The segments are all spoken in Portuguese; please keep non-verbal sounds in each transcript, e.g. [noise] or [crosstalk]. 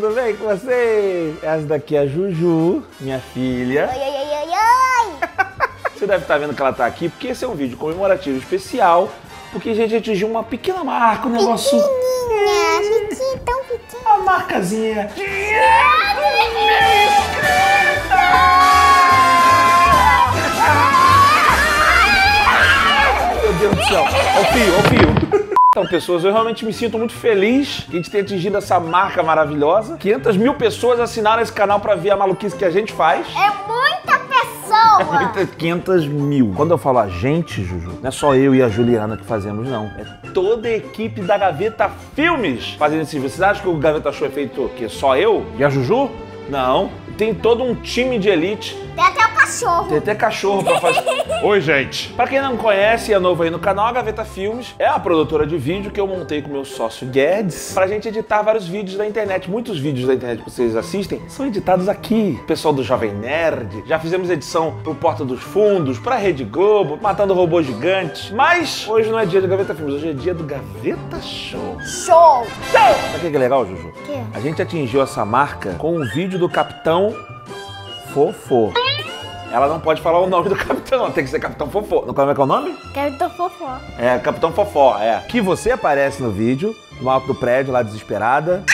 tudo bem com vocês? Essa daqui é a Juju, minha filha. Oi, oi, oi, oi, oi! [laughs] Você deve estar vendo que ela está aqui porque esse é um vídeo comemorativo especial, porque a gente atingiu uma pequena marca, um negócio. Pequenininha, pequenininha, tão pequena. Uma marcazinha. Pessoas, eu realmente me sinto muito feliz que a gente tenha atingido essa marca maravilhosa. 500 mil pessoas assinaram esse canal pra ver a maluquice que a gente faz. É muita pessoa! [laughs] Muitas 500 mil. Quando eu falo a gente, Juju, não é só eu e a Juliana que fazemos, não. É toda a equipe da Gaveta Filmes fazendo esse vídeo. Vocês acham que o Gaveta Show é feito o quê? Só eu e a Juju? Não. Tem todo um time de elite. Tem até o cachorro. Tem até cachorro pra fazer. [laughs] Oi, gente. Pra quem não conhece e é novo aí no canal, a Gaveta Filmes é a produtora de vídeo que eu montei com meu sócio Guedes pra gente editar vários vídeos da internet. Muitos vídeos da internet que vocês assistem são editados aqui. Pessoal do Jovem Nerd, já fizemos edição pro Porta dos Fundos, pra Rede Globo, Matando Robôs Gigantes. Mas hoje não é dia do Gaveta Filmes, hoje é dia do Gaveta Show. Show! Sabe o que é legal, Juju? quê? A gente atingiu essa marca com um vídeo do Capitão Fofô. Ela não pode falar o nome do capitão, tem que ser Capitão Fofô. Como é que é o nome? Tô fofó. É, Capitão Fofó, é. Que você aparece no vídeo, no alto do prédio, lá desesperada.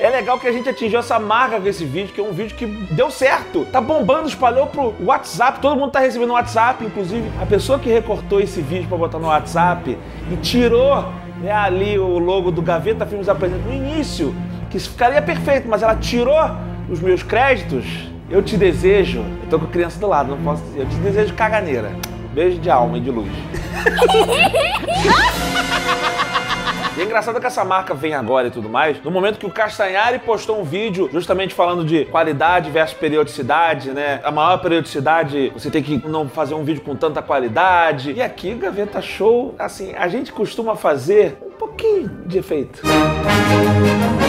É legal que a gente atingiu essa marca com esse vídeo, que é um vídeo que deu certo. Tá bombando, espalhou pro WhatsApp, todo mundo tá recebendo no WhatsApp, inclusive a pessoa que recortou esse vídeo pra botar no WhatsApp e tirou né, ali o logo do Gaveta Filmes Apresenta no início, que isso ficaria perfeito, mas ela tirou os meus créditos. Eu te desejo, eu tô com a criança do lado, não posso dizer, eu te desejo caganeira. Beijo de alma e de luz. E é engraçado que essa marca vem agora e tudo mais, no momento que o Castanhari postou um vídeo justamente falando de qualidade versus periodicidade, né? A maior periodicidade, você tem que não fazer um vídeo com tanta qualidade. E aqui, Gaveta Show, assim, a gente costuma fazer um pouquinho de efeito. Só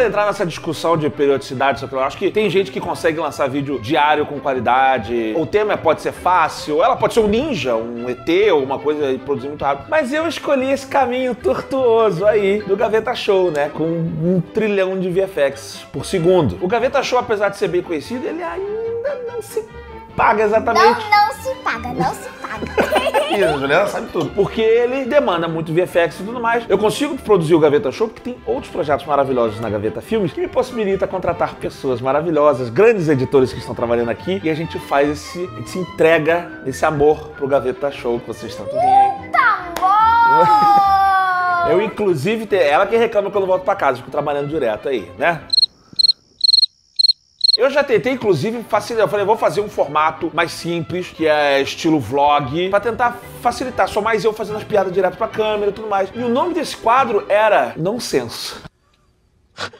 quero entrar nessa discussão de periodicidade, só que eu acho que tem gente que consegue lançar vídeo diário com qualidade. O tema pode ser fácil, ela pode ser um ninja, um ET ou uma coisa e produzir muito rápido. Mas eu escolhi esse caminho tortuoso aí do Gaveta Show, né? Com um trilhão de VFX por segundo. O Gaveta Show, apesar de ser bem conhecido, ele ainda não se paga exatamente. Não, não se paga, não se paga. Isso, a Juliana sabe tudo. Porque ele demanda muito VFX e tudo mais. Eu consigo produzir o Gaveta Show porque tem outros projetos maravilhosos na Gaveta Filmes que me possibilita contratar pessoas maravilhosas, grandes editores que estão trabalhando aqui e a gente faz esse, a gente se entrega esse amor pro Gaveta Show que vocês tanto veem aí. Tá bom! Eu, inclusive, ela que reclama quando eu volto pra casa, fico trabalhando direto aí, né? Eu já tentei, inclusive, facilitar. Eu falei, vou fazer um formato mais simples, que é estilo vlog, pra tentar facilitar. Só mais eu fazendo as piadas direto pra câmera e tudo mais. E o nome desse quadro era Nonsenso. [laughs]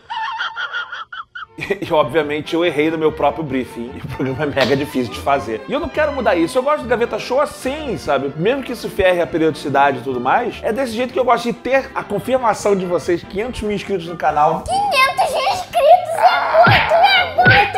E, obviamente, eu errei no meu próprio briefing. E [laughs] o programa é mega difícil de fazer. E eu não quero mudar isso. Eu gosto do Gaveta Show assim, sabe? Mesmo que isso ferre a periodicidade e tudo mais, é desse jeito que eu gosto de ter a confirmação de vocês, 500 mil inscritos no canal. 500 inscritos é muito, é é!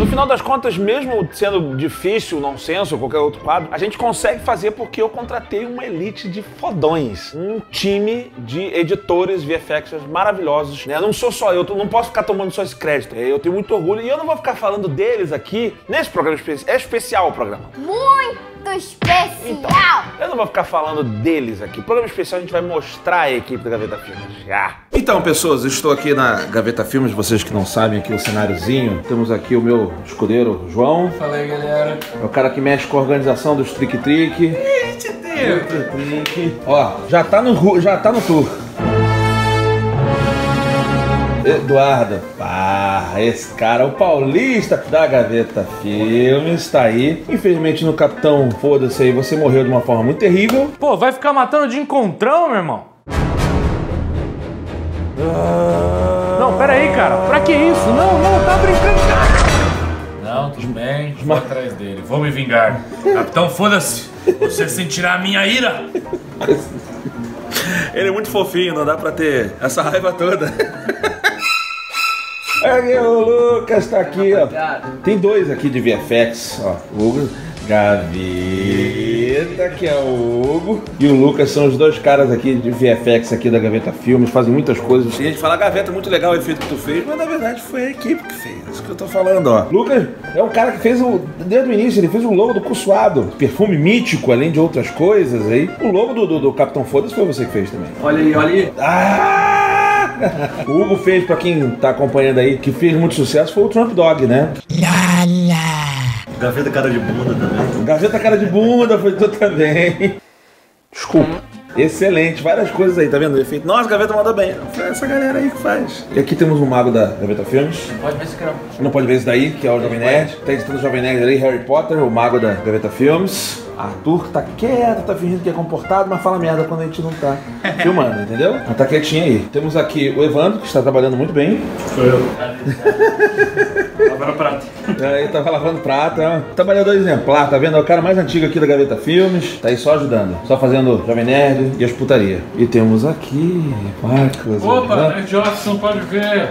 No final das contas, mesmo sendo difícil nonsenso qualquer outro quadro, a gente consegue fazer porque eu contratei uma elite de fodões. Um time de editores VFX maravilhosos. Né? Não sou só eu, não posso ficar tomando só esse crédito. Eu tenho muito orgulho e eu não vou ficar falando deles aqui nesse programa especial. É especial o programa. Muito especial! Eu não vou ficar falando deles aqui. Programa especial a gente vai mostrar a equipe da Gaveta Filmes já. Então, pessoas, estou aqui na Gaveta Filmes. Vocês que não sabem aqui o cenáriozinho. Temos aqui o meu escudeiro, João. Fala aí, galera. É o cara que mexe com a organização dos Trick Trick. Gente, Deus. Trick. Ó, já tá no, já tá no tour. Eduardo Parra, esse cara, o paulista da Gaveta Filmes, tá aí. Infelizmente no Capitão, foda-se aí, você morreu de uma forma muito terrível. Pô, vai ficar matando de encontrão, meu irmão? Não, pera aí, cara. Pra que isso? Não, não, tá brincando, cara. Não, tudo bem, vou atrás dele, vou me vingar. Capitão, foda-se, você sentirá a minha ira. Ele é muito fofinho, não dá pra ter essa raiva toda. Aqui, o Lucas tá aqui, ó. Tem dois aqui de VFX, ó. O Hugo Gaveta, que é o Hugo, e o Lucas são os dois caras aqui de VFX aqui da Gaveta Filmes, fazem muitas coisas. E a gente fala, Gaveta, muito legal o efeito que tu fez, mas na verdade foi a equipe que fez. Isso que eu tô falando, ó. Lucas é o cara que fez o. Desde o início, ele fez o logo do Cursuado, perfume mítico, além de outras coisas aí. O logo do, do, do Capitão Foda-se foi você que fez também. Olha aí, olha aí. Ah! O Hugo fez, pra quem tá acompanhando aí, que fez muito sucesso, foi o Trump Dog, né? Gaveta cara de bunda também. Gaveta Cara de Bunda foi tu também. Desculpa. Excelente, várias coisas aí, tá vendo? O efeito. Nossa, Gaveta mandou bem. Foi essa galera aí que faz. E aqui temos o mago da Gaveta Filmes. Pode ver se quer. Não pode ver isso daí, que é o Jovem Nerd. Tá editando o Jovem Nerd ali, Harry Potter, o mago da Gaveta Filmes. Arthur tá quieto, tá fingindo que é comportado, mas fala merda quando a gente não tá [laughs] filmando, entendeu? Mas tá quietinho aí. Temos aqui o Evandro, que está trabalhando muito bem. Sou eu. [laughs] Aí tava lavando prata, é trabalhador exemplar, tá vendo? É o cara mais antigo aqui da Gaveta Filmes. Tá aí só ajudando, só fazendo Jovem Nerd e as putaria. E temos aqui Marcos. Opa. Nerd Office, pode ver.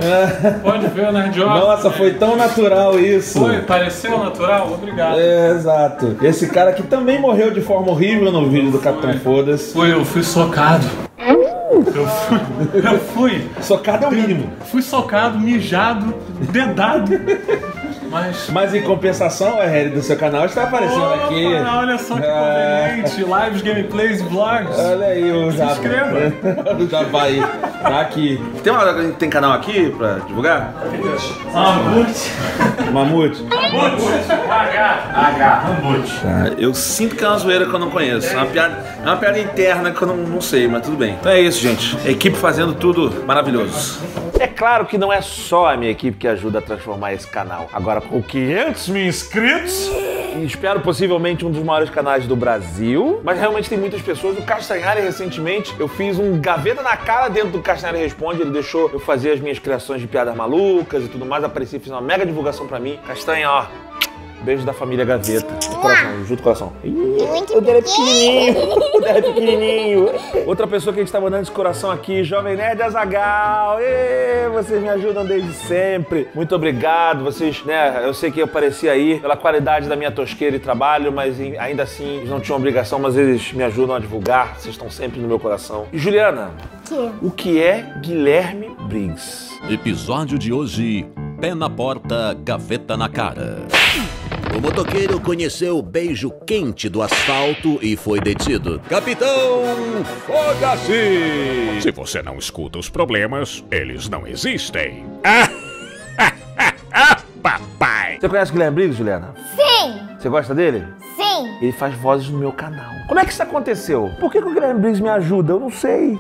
Pode ver, Nerd Office. Nossa, foi tão natural isso. Foi, pareceu natural? Obrigado. É, exato. Esse cara aqui também morreu de forma horrível no vídeo do Capitão Foda-se. Fui, eu fui socado. Eu fui, eu fui, Socado é o mínimo. fui socado, mijado, dedado. Mas. Mas em compensação, a RL do seu canal está aparecendo Opa, aqui. olha só que É. conveniente. Lives, gameplays, vlogs. Olha aí o Jabá. inscreva. [laughs] o aí. Tá aqui. Tem, uma, tem canal aqui pra divulgar? Mamute. Mamute? H, H, Rambute. Tá, eu sinto que é uma zoeira que eu não conheço. É uma piada, é uma piada interna que eu não, não sei, mas tudo bem. Então é isso, gente. A equipe fazendo tudo maravilhoso. É claro que não é só a minha equipe que ajuda a transformar esse canal. Agora, com 500 mil inscritos, espero possivelmente um dos maiores canais do Brasil. Mas realmente tem muitas pessoas. O Castanhari, recentemente, eu fiz um gaveta na cara dentro do Castanhari Responde. Ele deixou eu fazer as minhas criações de piadas malucas e tudo mais. Apareci, fiz uma mega divulgação pra mim. Castanha, ó. Beijo da família Gaveta. Coração, junto com o coração. Muito o dele é pequenininho. O dele é pequenininho. Outra pessoa que a gente tá mandando esse coração aqui, Jovem Nerd Azagal. Vocês me ajudam desde sempre. Muito obrigado. Vocês, né, eu sei que eu apareci aí pela qualidade da minha tosqueira e trabalho, mas ainda assim, eles não tinham obrigação, mas eles me ajudam a divulgar. Vocês estão sempre no meu coração. E Juliana, Que? o que é Guilherme Briggs? Episódio de hoje: Pé na porta, gaveta na cara. O motoqueiro conheceu o beijo quente do asfalto e foi detido. Capitão, foda-se! Se você não escuta os problemas, eles não existem. [laughs] Papai! Você conhece o Guilherme Briggs, Juliana? Sim, Você gosta dele? sim. Ele faz vozes no meu canal. Como é que isso aconteceu? Por que, que o Guilherme Briggs me ajuda? Eu não sei. Não,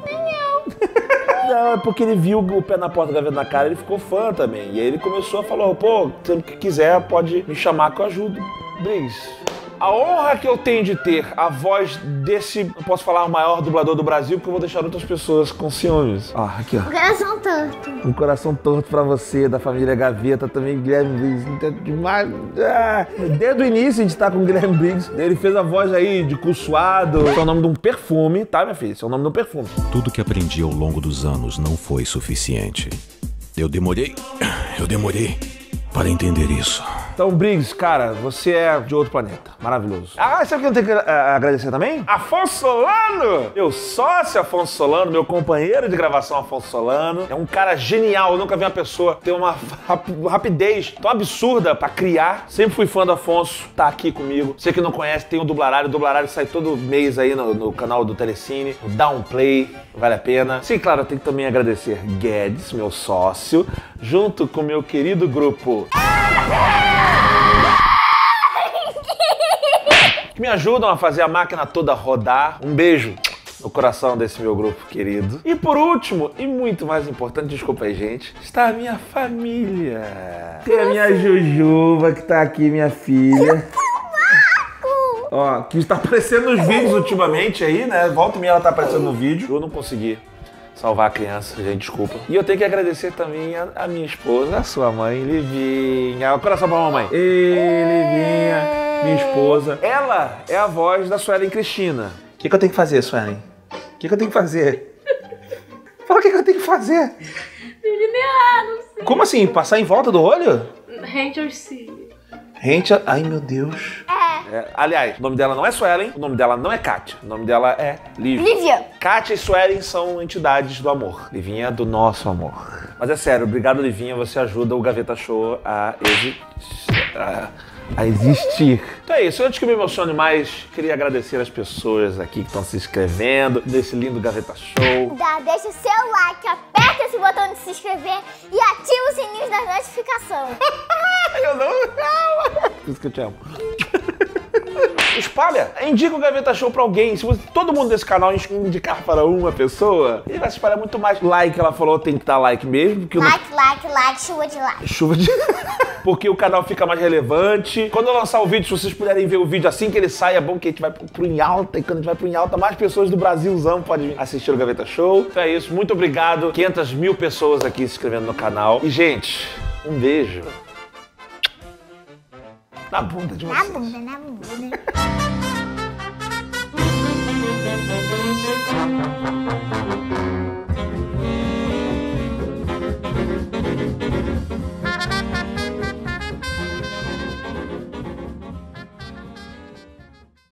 é porque ele viu o pé na porta da venda na cara, ele ficou fã também. E aí ele começou a falar, pô, sempre que quiser pode me chamar que eu ajudo. Briggs, a honra que eu tenho de ter a voz desse, não posso falar o maior dublador do Brasil, porque eu vou deixar outras pessoas com ciúmes. Ó, aqui ó. Coração torto. Um coração torto pra você, da família Gaveta, também Guilherme Briggs. Demais. Ah, desde o início a gente tá com o Guilherme Briggs. Ele fez a voz aí de Cursuado. Esse é o nome de um perfume, tá, minha filha? Esse é o nome de um perfume. Tudo que aprendi ao longo dos anos não foi suficiente. Eu demorei. Eu demorei para entender isso. Então, Briggs, cara, você é de outro planeta. Maravilhoso. Ah, sabe quem eu tenho que ah, agradecer também? Afonso Solano! Meu sócio Afonso Solano, meu companheiro de gravação Afonso Solano. É um cara genial. Eu nunca vi uma pessoa ter uma rap- rapidez tão absurda pra criar. Sempre fui fã do Afonso, tá aqui comigo. Você que não conhece, tem o Dublarário. O Dublarário sai todo mês aí no, no canal do Telecine. Dá um play, vale a pena. Sim, claro, eu tenho que também agradecer Guedes, meu sócio, junto com meu querido grupo que me ajudam a fazer a máquina toda rodar. Um beijo no coração desse meu grupo querido. E por último, e muito mais importante, desculpa aí, gente, está a minha família. Tem a minha Jujuba que tá aqui, minha filha. Ó, que está aparecendo nos vídeos ultimamente aí, né? Volta e meia ela tá aparecendo no vídeo. Eu não consegui salvar a criança, gente, desculpa. E eu tenho que agradecer também a, a minha esposa, a sua mãe, Livinha. O coração pra mamãe. Ei, Livinha, minha esposa. Ela é a voz da Suelen Cristina. O que, que eu tenho que fazer, Suelen? O que, que eu tenho que fazer? Fala o que, que eu tenho que fazer. Como assim? Passar em volta do olho? Rente aos cílios. Gente, ai meu Deus. É, aliás, o nome dela não é Suelen, o nome dela não é Kátia. O nome dela é Lívia. Lívia. Kátia e Suelen são entidades do amor. Livinha é do nosso amor. Mas é sério, obrigado, Livinha. Você ajuda o Gaveta Show a, exi- a- a existir. Então é isso. Antes que eu me emocione mais, queria agradecer as pessoas aqui que estão se inscrevendo nesse lindo Gaveta Show. Dá, deixa o seu like, aperta esse botão de se inscrever e ativa o sininho das notificações. [laughs] Eu não. Por isso que eu te amo. Espalha, indica o Gaveta Show pra alguém. Se você- todo mundo desse canal indicar para uma pessoa, ele vai se espalhar muito mais. Like, ela falou, tem que dar like mesmo, porque like, like, like, chuva de like. chuva de. [laughs] porque o canal fica mais relevante. Quando eu lançar o vídeo, se vocês puderem ver o vídeo assim que ele sai, é bom que a gente vai pro, pro em alta. E quando a gente vai pro em alta, mais pessoas do Brasilzão podem assistir o Gaveta Show. Então é isso, muito obrigado. 500 mil pessoas aqui se inscrevendo no canal. E, gente, um beijo. Na bunda de Na vocês. bunda, na bunda. [laughs]